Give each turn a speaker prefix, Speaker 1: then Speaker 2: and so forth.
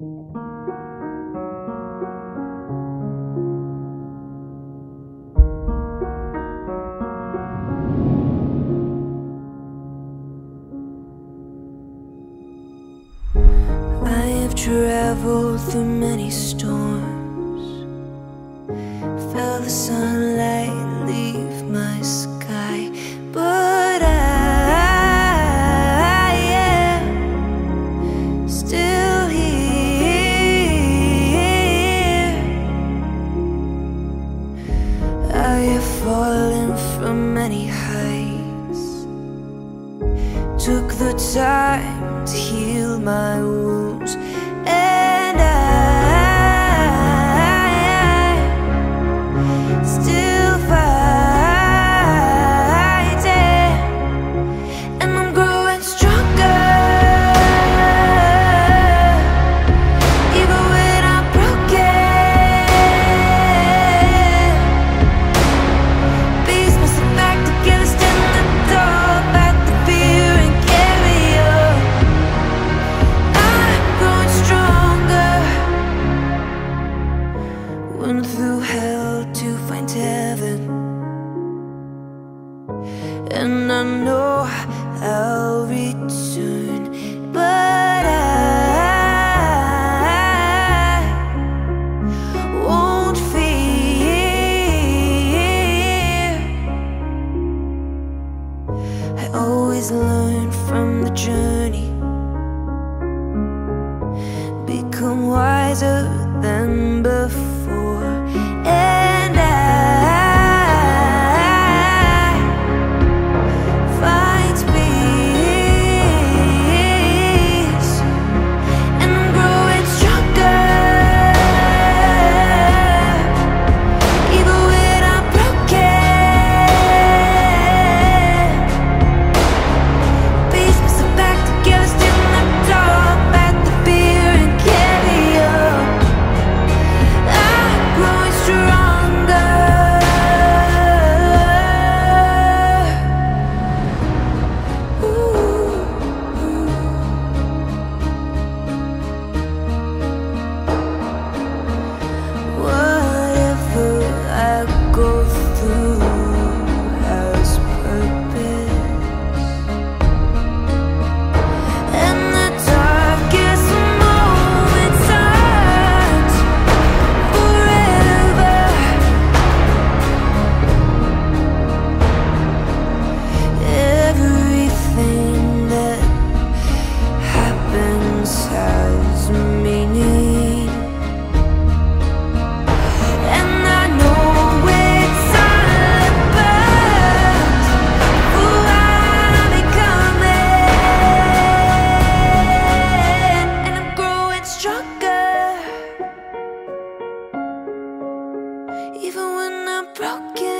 Speaker 1: I have traveled through many storms, Took the time to heal my wounds, and I know I'll return, but I won't fear. I always learn from the journey, become wiser than broken.